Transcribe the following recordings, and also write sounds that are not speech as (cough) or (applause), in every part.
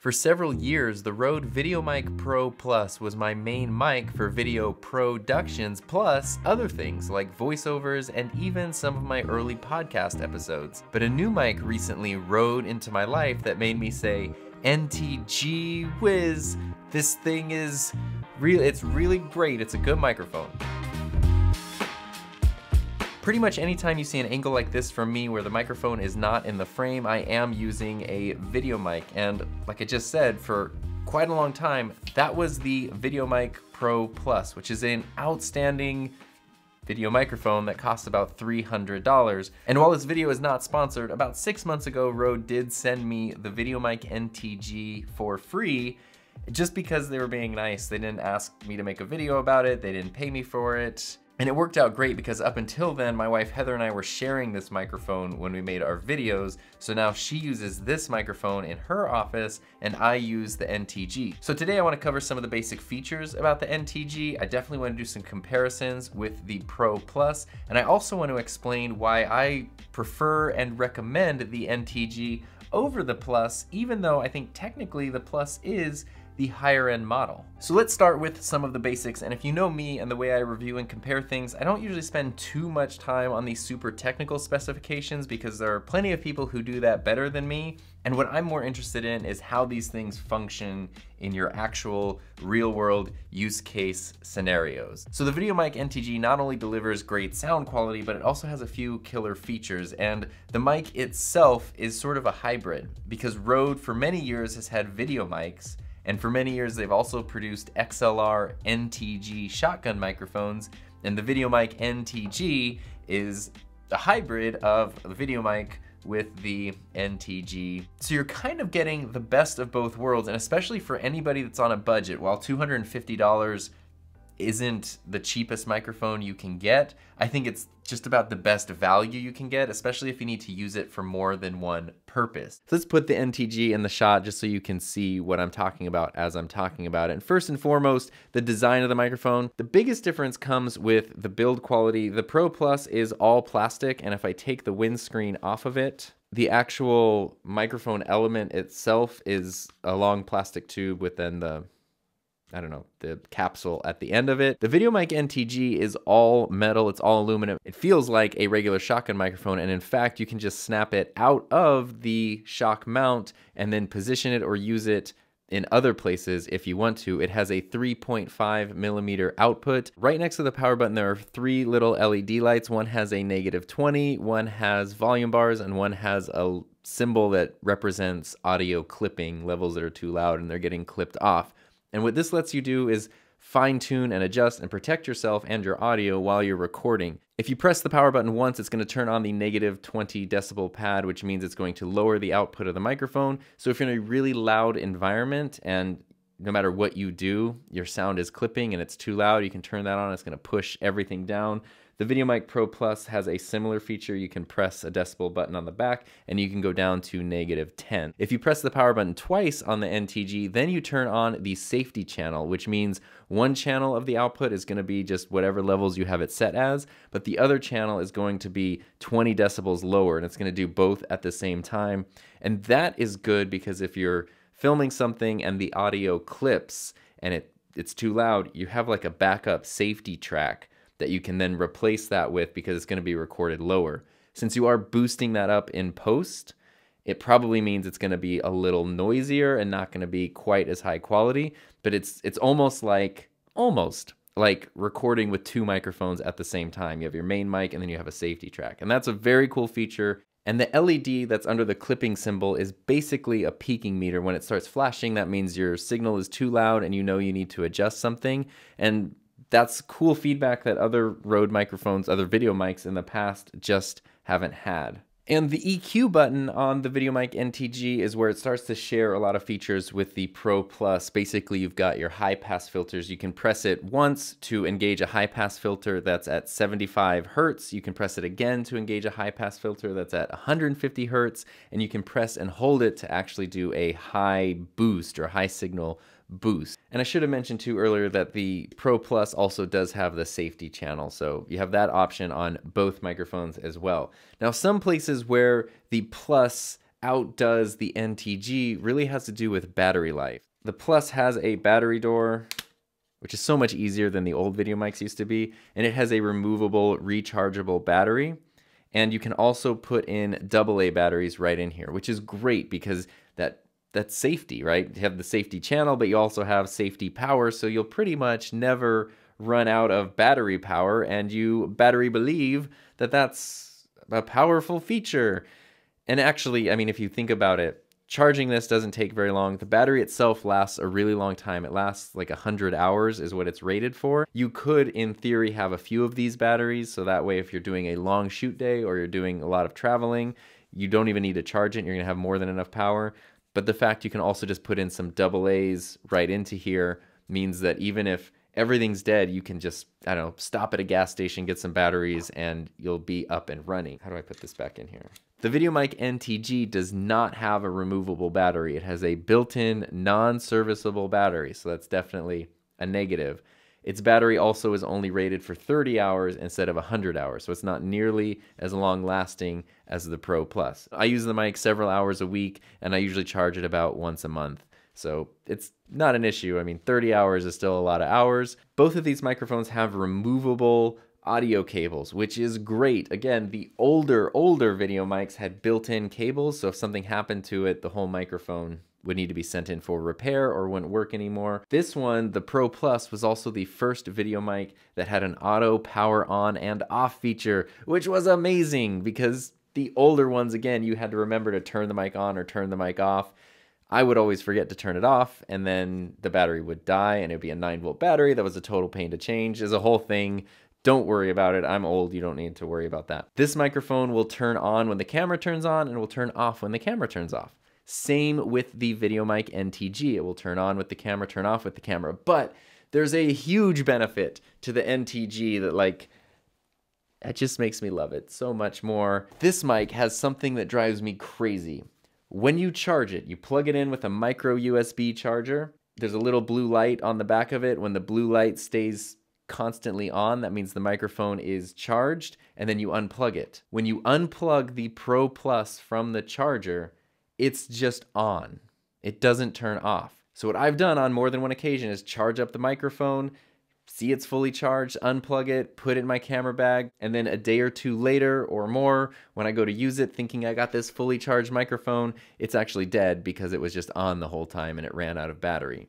For several years, the Rode VideoMic Pro Plus was my main mic for video productions, plus other things like voiceovers and even some of my early podcast episodes. But a new mic recently rode into my life that made me say, NTG whiz, this thing is real, it's really great, it's a good microphone. Pretty much anytime you see an angle like this from me where the microphone is not in the frame, I am using a video mic. And like I just said, for quite a long time, that was the VideoMic Pro Plus, which is an outstanding video microphone that costs about $300. And while this video is not sponsored, about six months ago, Rode did send me the VideoMic NTG for free just because they were being nice. They didn't ask me to make a video about it, they didn't pay me for it. And it worked out great because up until then, my wife Heather and I were sharing this microphone when we made our videos. So now she uses this microphone in her office and I use the NTG. So today I wanna cover some of the basic features about the NTG. I definitely wanna do some comparisons with the Pro Plus. And I also want to explain why I prefer and recommend the NTG over the Plus, even though I think technically the Plus is the higher end model. So let's start with some of the basics. And if you know me and the way I review and compare things, I don't usually spend too much time on these super technical specifications because there are plenty of people who do that better than me. And what I'm more interested in is how these things function in your actual real world use case scenarios. So the VideoMic NTG not only delivers great sound quality, but it also has a few killer features. And the mic itself is sort of a hybrid because Rode for many years has had video mics and for many years, they've also produced XLR NTG shotgun microphones, and the VideoMic NTG is a hybrid of the VideoMic with the NTG. So you're kind of getting the best of both worlds, and especially for anybody that's on a budget, while $250 isn't the cheapest microphone you can get. I think it's just about the best value you can get, especially if you need to use it for more than one purpose. So let's put the NTG in the shot just so you can see what I'm talking about as I'm talking about it. And first and foremost, the design of the microphone. The biggest difference comes with the build quality. The Pro Plus is all plastic, and if I take the windscreen off of it, the actual microphone element itself is a long plastic tube with then the I don't know, the capsule at the end of it. The VideoMic NTG is all metal, it's all aluminum. It feels like a regular shotgun microphone, and in fact, you can just snap it out of the shock mount and then position it or use it in other places if you want to. It has a 3.5 millimeter output. Right next to the power button, there are three little LED lights. One has a negative 20, one has volume bars, and one has a symbol that represents audio clipping levels that are too loud and they're getting clipped off. And what this lets you do is fine tune and adjust and protect yourself and your audio while you're recording. If you press the power button once, it's going to turn on the negative 20 decibel pad, which means it's going to lower the output of the microphone. So if you're in a really loud environment and no matter what you do, your sound is clipping and it's too loud, you can turn that on. It's going to push everything down. The VideoMic Pro Plus has a similar feature. You can press a decibel button on the back and you can go down to negative 10. If you press the power button twice on the NTG, then you turn on the safety channel, which means one channel of the output is going to be just whatever levels you have it set as, but the other channel is going to be 20 decibels lower and it's going to do both at the same time. And that is good because if you're filming something and the audio clips and it it's too loud, you have like a backup safety track that you can then replace that with because it's going to be recorded lower. Since you are boosting that up in post, it probably means it's going to be a little noisier and not going to be quite as high quality, but it's it's almost like almost like recording with two microphones at the same time. You have your main mic and then you have a safety track. And that's a very cool feature. And the LED that's under the clipping symbol is basically a peaking meter. When it starts flashing, that means your signal is too loud and you know you need to adjust something. And that's cool feedback that other Rode microphones, other video mics in the past just haven't had. And the EQ button on the VideoMic NTG is where it starts to share a lot of features with the Pro Plus. Basically, you've got your high pass filters. You can press it once to engage a high pass filter that's at 75 hertz. You can press it again to engage a high pass filter that's at 150 hertz. And you can press and hold it to actually do a high boost or high signal boost. And I should have mentioned too earlier that the Pro Plus also does have the safety channel. So you have that option on both microphones as well. Now, some places where the Plus outdoes the NTG really has to do with battery life. The Plus has a battery door, which is so much easier than the old video mics used to be, and it has a removable rechargeable battery. And you can also put in AA batteries right in here, which is great because that that's safety, right? You have the safety channel, but you also have safety power, so you'll pretty much never run out of battery power, and you battery believe that that's a powerful feature. And actually, I mean, if you think about it, charging this doesn't take very long. The battery itself lasts a really long time. It lasts like 100 hours is what it's rated for. You could, in theory, have a few of these batteries, so that way if you're doing a long shoot day or you're doing a lot of traveling, you don't even need to charge it. You're going to have more than enough power. But the fact you can also just put in some double A's right into here means that even if everything's dead, you can just, I don't know, stop at a gas station, get some batteries, and you'll be up and running. How do I put this back in here? The VideoMic NTG does not have a removable battery. It has a built-in non-serviceable battery, so that's definitely a negative. Its battery also is only rated for 30 hours instead of 100 hours, so it's not nearly as long lasting as the Pro Plus. I use the mic several hours a week, and I usually charge it about once a month. So it's not an issue. I mean, 30 hours is still a lot of hours. Both of these microphones have removable audio cables, which is great. Again, the older, older video mics had built-in cables, so if something happened to it, the whole microphone would need to be sent in for repair or wouldn't work anymore. This one, the Pro Plus, was also the first video mic that had an auto power on and off feature, which was amazing because the older ones, again, you had to remember to turn the mic on or turn the mic off. I would always forget to turn it off and then the battery would die and it would be a 9 volt battery. That was a total pain to change. Is a whole thing. Don't worry about it. I'm old. You don't need to worry about that. This microphone will turn on when the camera turns on and will turn off when the camera turns off. Same with the VideoMic NTG. It will turn on with the camera, turn off with the camera. But there's a huge benefit to the NTG that like it just makes me love it so much more. This mic has something that drives me crazy. When you charge it, you plug it in with a micro USB charger. There's a little blue light on the back of it. When the blue light stays constantly on, that means the microphone is charged, and then you unplug it. When you unplug the Pro Plus from the charger, it's just on. It doesn't turn off. So what I've done on more than one occasion is charge up the microphone, see it's fully charged, unplug it, put it in my camera bag, and then a day or two later or more, when I go to use it thinking I got this fully charged microphone, it's actually dead because it was just on the whole time and it ran out of battery.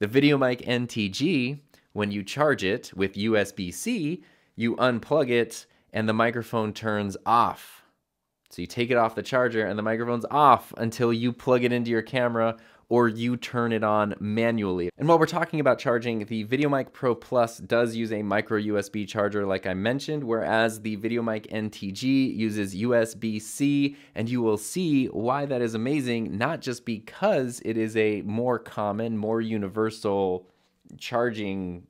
The VideoMic NTG, when you charge it with USB-C, you unplug it and the microphone turns off so you take it off the charger and the microphone's off until you plug it into your camera or you turn it on manually. And while we're talking about charging, the VideoMic Pro Plus does use a micro USB charger like I mentioned, whereas the VideoMic NTG uses USB-C, and you will see why that is amazing, not just because it is a more common, more universal charging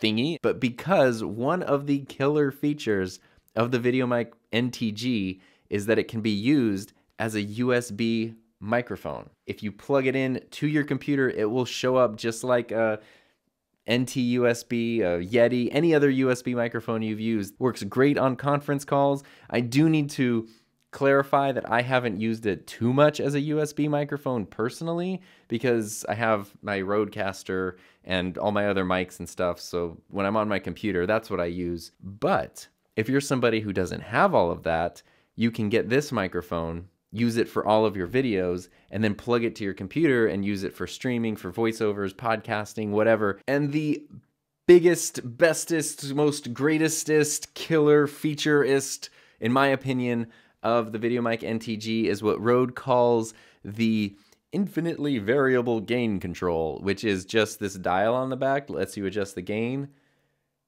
thingy, but because one of the killer features of the VideoMic NTG is that it can be used as a USB microphone. If you plug it in to your computer, it will show up just like a NT USB, a Yeti, any other USB microphone you've used. Works great on conference calls. I do need to clarify that I haven't used it too much as a USB microphone personally because I have my Rodecaster and all my other mics and stuff. So when I'm on my computer, that's what I use. But if you're somebody who doesn't have all of that, you can get this microphone, use it for all of your videos, and then plug it to your computer and use it for streaming, for voiceovers, podcasting, whatever. And the biggest, bestest, most greatestest, killer featureist, in my opinion, of the VideoMic NTG is what Rode calls the infinitely variable gain control, which is just this dial on the back, lets you adjust the gain.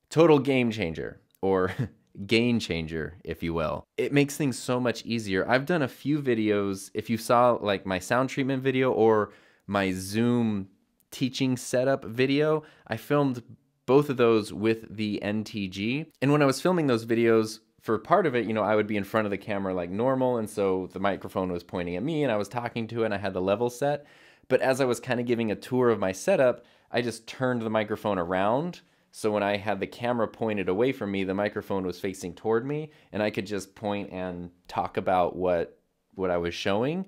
Total game changer, or (laughs) gain changer, if you will. It makes things so much easier. I've done a few videos, if you saw like my sound treatment video or my Zoom teaching setup video, I filmed both of those with the NTG. And when I was filming those videos, for part of it, you know, I would be in front of the camera like normal, and so the microphone was pointing at me and I was talking to it and I had the level set. But as I was kind of giving a tour of my setup, I just turned the microphone around so when I had the camera pointed away from me, the microphone was facing toward me, and I could just point and talk about what what I was showing.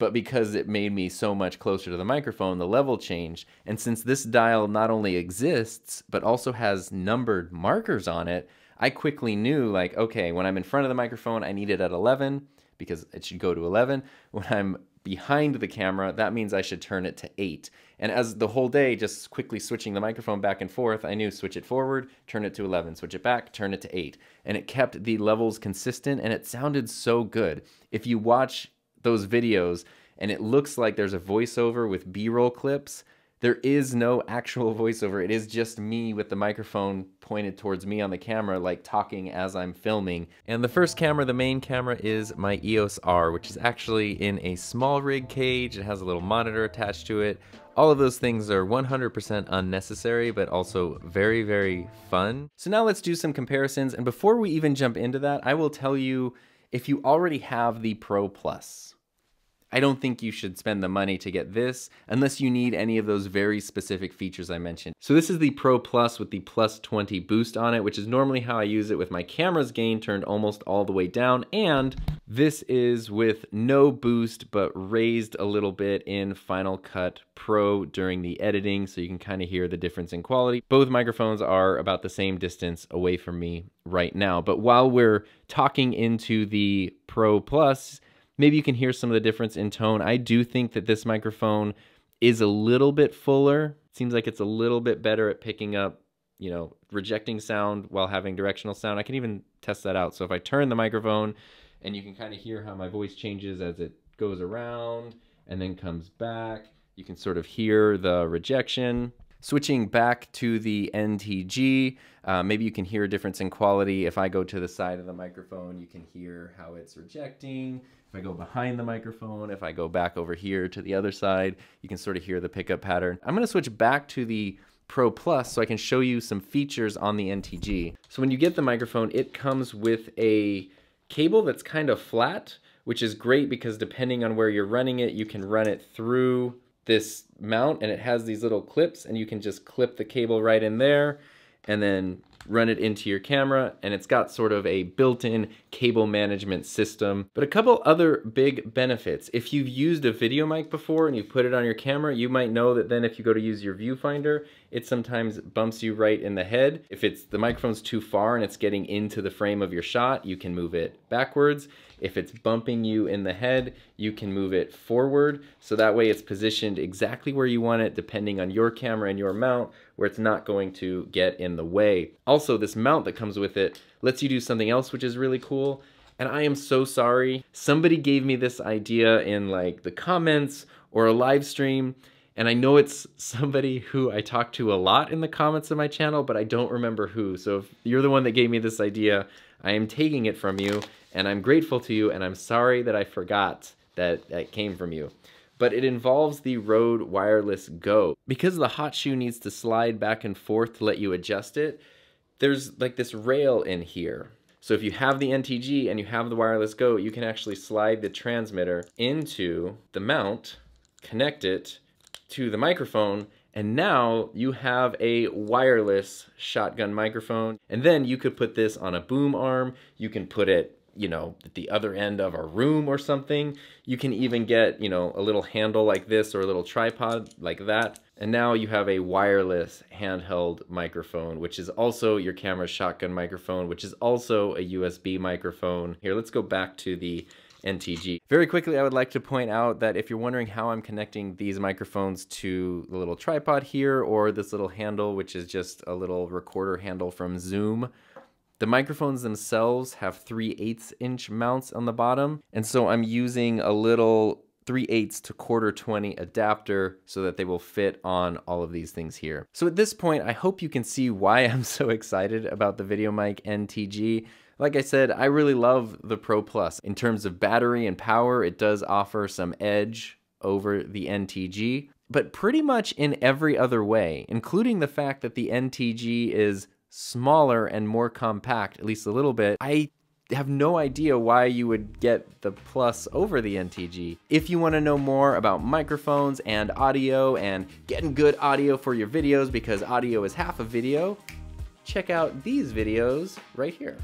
but because it made me so much closer to the microphone, the level changed. And since this dial not only exists, but also has numbered markers on it, I quickly knew like, okay, when I'm in front of the microphone, I need it at 11 because it should go to 11. When I'm behind the camera, that means I should turn it to 8. And as the whole day, just quickly switching the microphone back and forth, I knew switch it forward, turn it to 11, switch it back, turn it to 8. And it kept the levels consistent and it sounded so good. If you watch those videos and it looks like there's a voiceover with B-roll clips, there is no actual (laughs) voiceover. It is just me with the microphone pointed towards me on the camera, like talking as I'm filming. And the first camera, the main camera, is my EOS R, which is actually in a small rig cage. It has a little monitor attached to it. All of those things are 100% unnecessary, but also very, very fun. So now let's do some comparisons. And before we even jump into that, I will tell you if you already have the Pro Plus, I don't think you should spend the money to get this unless you need any of those very specific features I mentioned. So this is the Pro Plus with the plus 20 boost on it, which is normally how I use it with my camera's gain turned almost all the way down. And this is with no boost, but raised a little bit in Final Cut Pro during the editing. So you can kind of hear the difference in quality. Both microphones are about the same distance away from me right now. But while we're talking into the Pro Plus, Maybe you can hear some of the difference in tone. I do think that this microphone is a little bit fuller. Seems like it's a little bit better at picking up, you know, rejecting sound while having directional sound. I can even test that out. So if I turn the microphone and you can kind of hear how my voice changes as it goes around and then comes back, you can sort of hear the rejection. Switching back to the NTG, uh, maybe you can hear a difference in quality. If I go to the side of the microphone, you can hear how it's rejecting. If I go behind the microphone, if I go back over here to the other side, you can sort of hear the pickup pattern. I'm gonna switch back to the Pro Plus so I can show you some features on the NTG. So when you get the microphone, it comes with a cable that's kind of flat, which is great because depending on where you're running it, you can run it through this mount and it has these little clips and you can just clip the cable right in there and then run it into your camera, and it's got sort of a built-in cable management system. But a couple other big benefits. If you've used a video mic before and you've put it on your camera, you might know that then if you go to use your viewfinder, it sometimes bumps you right in the head. If it's the microphone's too far and it's getting into the frame of your shot, you can move it backwards. If it's bumping you in the head, you can move it forward. So that way it's positioned exactly where you want it depending on your camera and your mount where it's not going to get in the way. Also, this mount that comes with it lets you do something else which is really cool. And I am so sorry. Somebody gave me this idea in like the comments or a live stream and I know it's somebody who I talk to a lot in the comments of my channel, but I don't remember who. So if you're the one that gave me this idea, I am taking it from you and I'm grateful to you and I'm sorry that I forgot that that came from you. But it involves the Rode Wireless Go. Because the hot shoe needs to slide back and forth to let you adjust it, there's like this rail in here. So if you have the NTG and you have the Wireless Go, you can actually slide the transmitter into the mount, connect it to the microphone, and now you have a wireless shotgun microphone. And then you could put this on a boom arm. You can put it, you know, at the other end of a room or something. You can even get, you know, a little handle like this or a little tripod like that. And now you have a wireless handheld microphone, which is also your camera's shotgun microphone, which is also a USB microphone. Here, let's go back to the NTG. Very quickly, I would like to point out that if you're wondering how I'm connecting these microphones to the little tripod here or this little handle, which is just a little recorder handle from Zoom, the microphones themselves have 3 8 inch mounts on the bottom. And so I'm using a little 3 8 to quarter 20 adapter so that they will fit on all of these things here. So at this point, I hope you can see why I'm (laughs) so excited about the VideoMic NTG. Like I said, I really love the Pro Plus. In terms of battery and power, it does offer some edge over the NTG, but pretty much in every other way, including the fact that the NTG is smaller and more compact, at least a little bit, I have no idea why you would get the Plus over the NTG. If you want to know more about microphones and audio and getting good audio for your videos because audio is half a video, check out these videos right here.